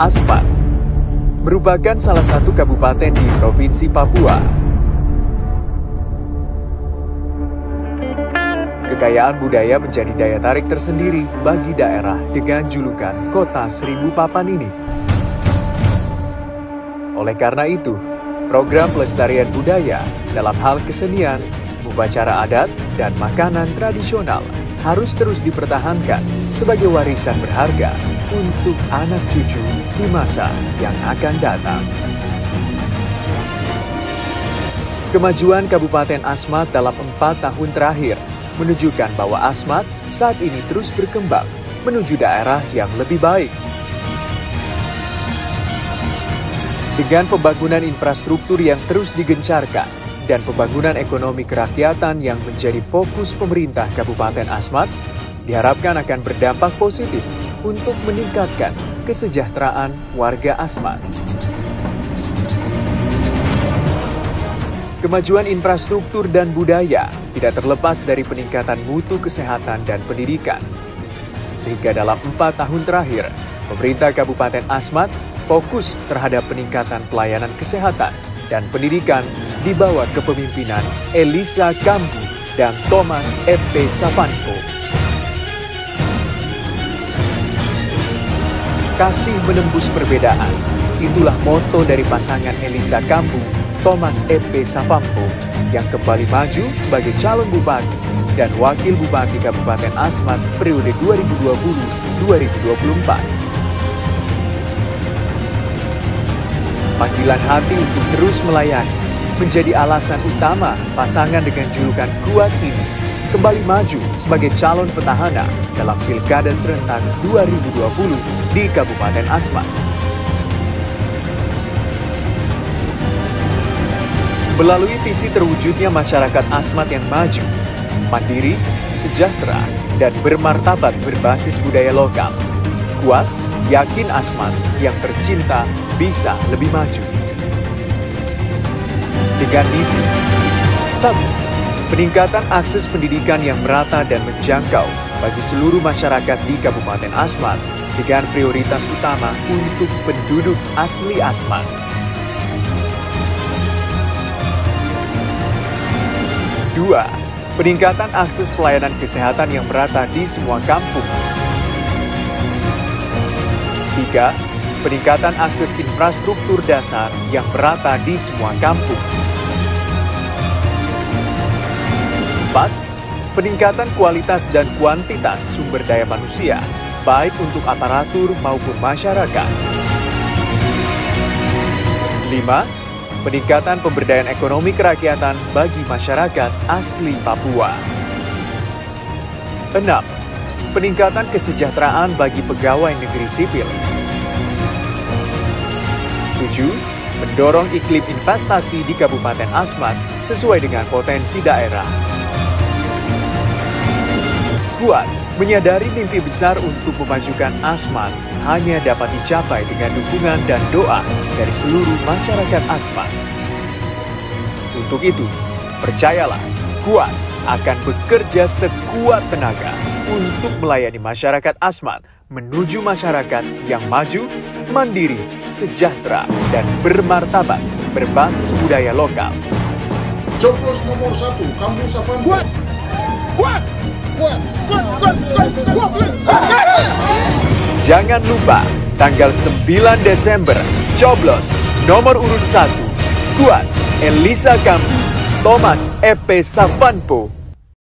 Asmat merupakan salah satu kabupaten di Provinsi Papua. Kekayaan budaya menjadi daya tarik tersendiri bagi daerah dengan julukan Kota Seribu Papan ini. Oleh karena itu, program pelestarian budaya dalam hal kesenian, upacara adat, dan makanan tradisional harus terus dipertahankan sebagai warisan berharga untuk anak cucu di masa yang akan datang. Kemajuan Kabupaten Asmat dalam empat tahun terakhir menunjukkan bahwa Asmat saat ini terus berkembang menuju daerah yang lebih baik. Dengan pembangunan infrastruktur yang terus digencarkan, dan pembangunan ekonomi kerakyatan yang menjadi fokus pemerintah Kabupaten Asmat diharapkan akan berdampak positif untuk meningkatkan kesejahteraan warga Asmat. Kemajuan infrastruktur dan budaya tidak terlepas dari peningkatan mutu kesehatan dan pendidikan. Sehingga dalam empat tahun terakhir, pemerintah Kabupaten Asmat fokus terhadap peningkatan pelayanan kesehatan dan pendidikan di bawah kepemimpinan Elisa Kambu dan Thomas F.P. Savanko. Kasih menembus perbedaan, itulah moto dari pasangan Elisa Kambu, Thomas F.P. Savanko yang kembali maju sebagai calon bupati dan wakil bupati Kabupaten Asmat periode 2020-2024. Panggilan hati untuk terus melayani menjadi alasan utama pasangan dengan julukan kuat ini kembali maju sebagai calon petahana dalam Pilkada Serentak 2020 di Kabupaten Asmat. Melalui visi terwujudnya masyarakat Asmat yang maju, mandiri, sejahtera, dan bermartabat berbasis budaya lokal, kuat Yakin Asmat yang tercinta bisa lebih maju. Dengan misi, satu, peningkatan akses pendidikan yang merata dan menjangkau bagi seluruh masyarakat di Kabupaten Asmat dengan prioritas utama untuk penduduk asli Asmat. Dua, peningkatan akses pelayanan kesehatan yang merata di semua kampung Ketiga, peningkatan akses infrastruktur dasar yang merata di semua kampung. Empat, peningkatan kualitas dan kuantitas sumber daya manusia, baik untuk aparatur maupun masyarakat. Lima, peningkatan pemberdayaan ekonomi kerakyatan bagi masyarakat asli Papua. Enam, peningkatan kesejahteraan bagi pegawai negeri sipil. 7. Mendorong iklim investasi di Kabupaten Asmat sesuai dengan potensi daerah. Kuat menyadari mimpi besar untuk memajukan Asmat hanya dapat dicapai dengan dukungan dan doa dari seluruh masyarakat Asmat. Untuk itu, percayalah, kuat akan bekerja sekuat tenaga untuk melayani masyarakat Asmat menuju masyarakat yang maju, mandiri, sejahtera, dan bermartabat berbasis budaya lokal. Coblos nomor satu, Kampung Safan. Kuat! Kuat! Jangan lupa, tanggal 9 Desember, coblos nomor urut 1, Kuat, Elisa Kambu, Thomas E.P. Savanpo,